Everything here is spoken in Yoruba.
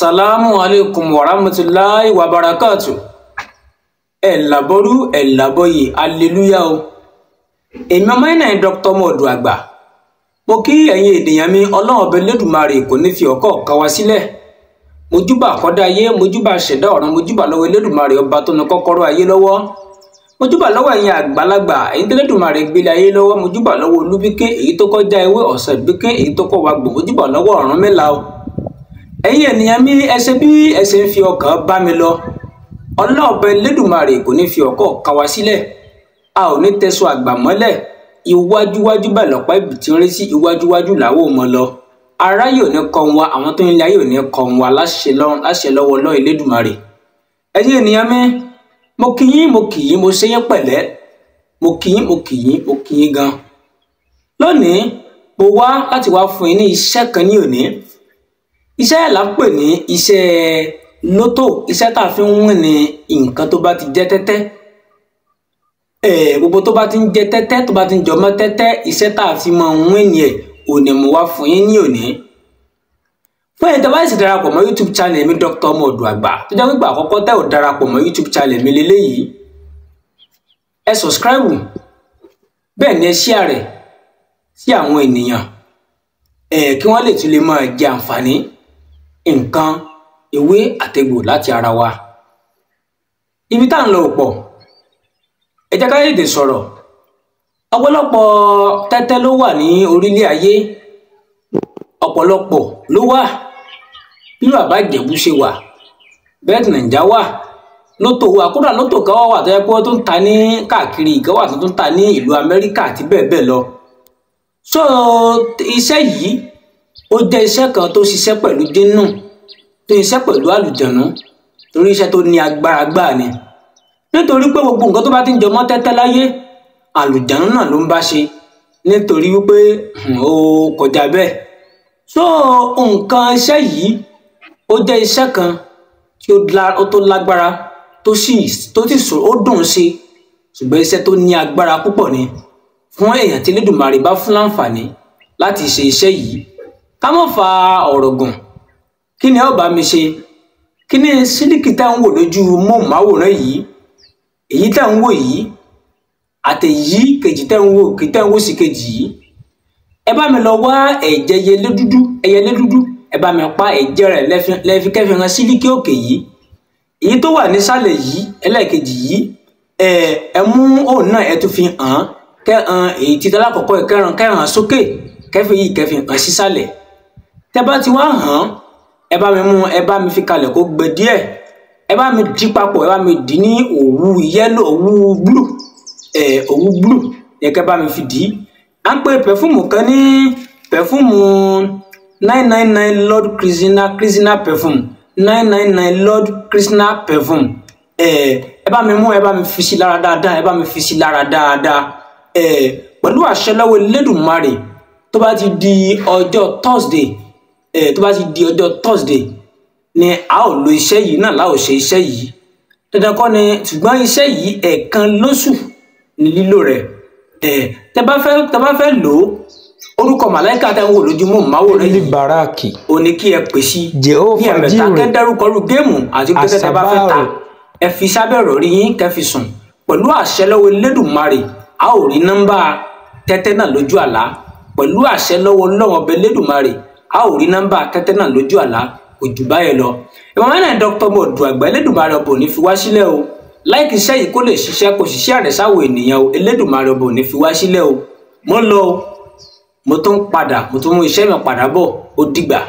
asalaamu aleykum wa rahmatulahi wa barakatu ẹ làbọrú ẹ làbọyè aleluya o. Èmi ọmọ náà dr. Mọdù àgbà mo kí ẹ̀yin ènìyàn mi ọlọ́run ọbẹ̀ lẹ́dùnmarè kò ní fi ọkọ̀ kan wá sílẹ̀. Mojúbà kọ́dá ayé mojúbà ṣẹ̀dá ọ̀run mojúbà lọ́wọ́ elédùnmarè ọba tó ní kọ́kọ́rọ́ ayé lọ́wọ́. Mojúbà lọ́wọ́ ẹ̀yin àgbàlagbà ẹ̀yin tó lẹ́dùnmarè gbélé ayé lọ́wọ́. Mojúbà lọ́wọ́ olúbíké èyí tó kọjá ewé ọ̀sẹ̀ bíké èyí tó kọ́ wa gbò. Mojúbà lọ́wọ́ Ọ̀rúnmìlà o ẹ̀yin ènìyàn mi ẹsẹ̀ bí ẹsẹ̀ ń fi ọkàn bá mi lọ. Ọlọ́ọ̀bẹ lẹ́dùnmarè kò ní fi ọkọ̀ kan wá sílẹ̀. A ò ní tẹ̀sọ̀ àgbà mọ́lẹ̀. Iwájúwájú bẹ́ẹ̀ lọ́pàá ibì tí ń rí sí iwájúwájú làwọn ò mọ lọ. Ara yóò ní kọ́ wa àwọn tó ń lé ayé ò ní kọ́ wa láṣẹ lọ́wọ́ lọ́ọ́ Elédùmarè. Ẹ̀yin ènìyàn mi mo kì yín mo kì yín mo ṣe yín pẹ̀lẹ́. Mo kì yín mo kì yín mo kì yín gan. Lónìí mo wá láti wá fún yín ní iṣẹ́ kan ní òní iṣẹ́ là ń pè ní iṣẹ́ lótò. Iṣẹ́ tá a fi ń wìn ní nǹkan tó bá ti jẹ́ tẹ́tẹ́. Gbogbo tó bá ti ń jẹ́ tẹ́tẹ́ tó bá ti ń jọmọ́ tẹ́tẹ́ iṣẹ́ tá a fi máa ń wìn yẹn òní mo wá fún yín ní òní. Fún ẹ̀yin tó bá sì darapọ̀ mọ́ youtube channel mi Dr. Ọmọọ̀dọ̀ Àgbà tó jẹ́ pípa àkọ́kọ́ tẹ́ ò darapọ̀ mọ́ youtube channel mi lélẹ́yìí ẹ subscribe. Bẹ́ẹ̀ ni ẹ share rẹ̀ sí àwọn ènìyàn. Kí wọ́n lè tún lè máa jẹ àǹfààní nǹkan ewé àtegbò láti ara wa. Ibi tá à ń lọ pọ̀. Ẹ jẹ́ ká lè sọ̀rọ̀. Ọ̀pọ̀lọpọ̀ tẹ́tẹ́ ló wà ní orílẹ̀ ayé. Ọ̀pọ̀lọpọ̀ ló wà. Bí bàbá ìjẹ̀bú ṣe wà bẹ́ẹ̀ tí nàìjà wà lótò wà kódà lótò kan wà tó yẹ pé wọ́n tó ń ta ní káàkiri ìkan wà tó ń ta ní ìlú amẹ́ríkà àti bẹ́ẹ̀ bẹ́ẹ̀ lọ. So iṣẹ́ yìí ó jẹ́ iṣẹ́ kan tó ṣiṣẹ́ pẹ̀lú dínú tó ṣiṣẹ́ pẹ̀lú àlùjànnú torí iṣẹ́ tó ní agbára gbáà ni. Nítorí pé gbogbo nǹkan tó bá ti ń jọmọ́ tẹ́tẹ́ láyé àlùjànnú náà ló ń bá ṣe. Nítorí wípé ó kọjá bẹ́ẹ̀. So nǹkan iṣẹ́ yìí ó jẹ́ iṣẹ́ kan tí ó tó lágbára tó sì tó sì sọ ó dùn ṣe. Ṣùgbọ́n iṣẹ́ tó ní agbára púpọ̀ ni. Fún èèyàn tí Elédùmarè bá fún láǹfààní láti ṣe iṣẹ́ yìí ká mọ̀ fa ọ̀rọ̀ gùn. Kí ni bá mi ṣe? Kí ni sílíkì tá à ń wò lójú móhùnmáwòrán yìí? Èyí tá à ń wò yìí àtẹ̀yí kejì tá à ń wò kejì tá à ń wò sí kejì yìí. Ẹ bá mi lọ wá ẹ̀jẹ̀ ẹyẹlé dúdú ẹyẹlé ẹ bá mi pa ẹ̀jẹ̀ rẹ̀ lẹ́fi kẹ́fi sílíkì òkè yìí. Èyí tó wà nísàlẹ̀ yìí ẹlẹ́ẹ̀kejì yìí ẹ ẹ mú òun náà ẹ tún fi hàn kẹ́ hàn èyí tí tọ́lá kọ̀kọ́ ẹ kẹ́ràn sókè kẹ́fì yìí kẹ́fì hàn sísàlẹ̀ tẹ́ bá ti wá hàn ẹ bá mi mú ẹ bá mi fi kalẹ̀ kó gbẹ díẹ̀. Ẹ bá mi dì papọ̀ ẹ bá mi dì ní òwú yẹ́lò òwú blue. Ẹ òwú blue yẹ kẹ́ bá mi fi dì í. À ń pè pẹfúmù kan ní pẹfúmù nine nine nine lord krishna krishna perfume. nine nine nine lord krishna perfume. Ẹ ẹ bá mi mú ẹ bá mi fi sí lára dáadáa ẹ bá mi fi sí lára dáadáa. Ẹ pẹ̀lú àṣẹ lọ́wọ́ Elédùmarè tó bá ti di ọjọ́ thursday tó bá ti di ọjọ́ thursday ni a ó lo iṣẹ́ yìí náà la ó ṣe iṣẹ́ yìí. Dandan kọ́ ni ṣùgbọ́n iṣẹ́ yìí ẹ̀ẹ̀kan lóṣù ni lílò rẹ̀. Ẹ tẹ bá fẹ́ tẹ bá fẹ́ lò ó orúkọ màláìka tẹ ń wò lójúmọ́ máwòrán Eli yìí. Baraki ò ní kí ẹ pè sí ní ẹ̀mẹ́ta kẹ́ dárúkọ lu géèmù àti pé tẹ bá fẹ́ ta ẹ fi sábẹ́ ọ̀rọ̀ rí yín kẹ́ fi sùn. Pẹ̀lú àṣẹ lọ́wọ́ Elédùmarè a ò rí nọ́mbà tẹ́tẹ́ náà lójú àlá. Pẹ̀lú àṣẹ lọ́wọ́ Ọlọ́run ọbẹ̀ Elédùmarè a ò rí nọ́mbà tẹ́tẹ́ náà lójú àlá kò jù báyẹn lọ. Ìmọ̀mọ́ náà Dr. Ọmọọ̀dọ̀ Àgbà Elédùmarè ọbọ̀ ní fi wá sílẹ̀ o. Láìkí iṣẹ́ yìí kó lè ṣiṣẹ́ kò ṣiṣẹ́ àrẹ̀sáwò ènìyàn o. Elédùmarè ọbọ̀ ní fi wá sílẹ̀ o. Mo lọ o. Mo tún padà mo tún mú iṣẹ́ mi padà bọ̀. Ó dìgbà.